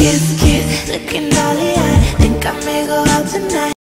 kiss, kiss. Looking all eyed Think I may go out tonight.